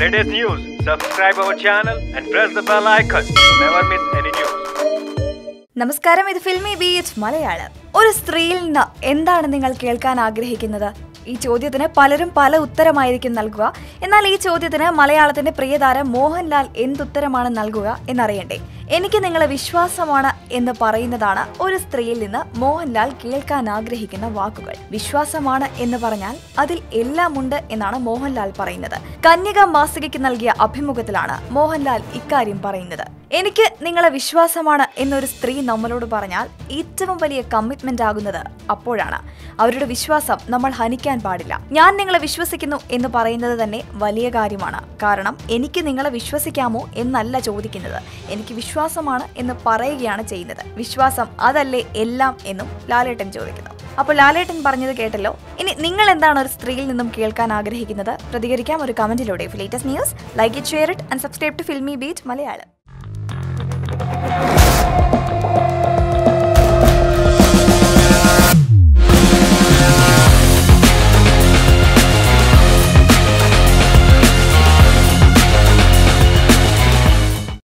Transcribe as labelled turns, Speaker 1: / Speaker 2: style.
Speaker 1: latest news, subscribe our channel and press the bell icon never miss any news.
Speaker 2: നമസ്കാരം ഇത് filmy beach Malayalam. ഒരു സ്ത്രീയിൽ നിന്ന് എന്താണ് നിങ്ങൾ കേൾക്കാൻ ആഗ്രഹിക്കുന്നത്? ഈ ചോദ്യത്തിന് പലരും പല ഉത്തരമായിരിക്കും നൽകുക. എന്നാൽ ഈ ചോദ്യത്തിന് മലയാളത്തിന്റെ പ്രിയതാരം മോഹൻലാൽ എന്തുത്തരമാണ് നൽകുക എന്നറിയണ്ടേ? എനിക്ക് നിങ്ങളെ വിശ്വാസമാണ് എന്ന് പറയുന്നതാണ് ഒരു സ്ത്രീയിൽ നിന്ന് മോഹൻലാൽ കേൾക്കാൻ ആഗ്രഹിക്കുന്ന വാക്കുകൾ. വിശ്വാസമാണ് എന്ന് പറഞ്ഞാൽ അതിൽ എല്ലാമുണ്ട് എന്നാണ് മോഹൻലാൽ പറയുന്നത്. കന്യക മാസികയ്ക്ക് നൽകിയ അഭിമുഖത്തിലാണ് മോഹൻലാൽ ഇക്കാര്യം പറയുന്നത്. എനിക്ക് നിങ്ങളെ വിശ്വാസമാണ് എന്നൊരു സ്ത്രീ നമ്മളോട് പറഞ്ഞാൽ ഏറ്റവും വലിയ കമ്മിറ്റ്മെന്റ് ആകുന്നത് അപ്പോഴാണ്. അവരുടെ വിശ്വാസം നമ്മൾ ഹനിക്കാൻ പാടില്ല. ഞാൻ നിങ്ങളെ വിശ്വസിക്കുന്നു എന്ന് പറയുന്നത് തന്നെ വലിയ കാര്യമാണ്. കാരണം എനിക്ക് നിങ്ങളെ വിശ്വസിക്കാമോ എന്നല്ല ചോദിക്കുന്നത്. എനിക്ക് വിശ്വാസമാണ് എന്ന് പറയുകയാണ് ചെയ്യുന്നത്. വിശ്വാസം അതല്ലേ എല്ലാം എന്നും ലാലേട്ടൻ ചോദിക്കുന്നു. അപ്പോൾ ലാലേട്ടൻ പറഞ്ഞത് കേട്ടല്ലോ? ഇനി നിങ്ങൾ എന്താണ് ഒരു സ്ത്രീയിൽ നിന്നും കേൾക്കാൻ ആഗ്രഹിക്കുന്നത്? പ്രതികരിക്കാം ഒരു കമന്റിലൂടെ latest news like it share it and subscribe to Filmibeat Malayalam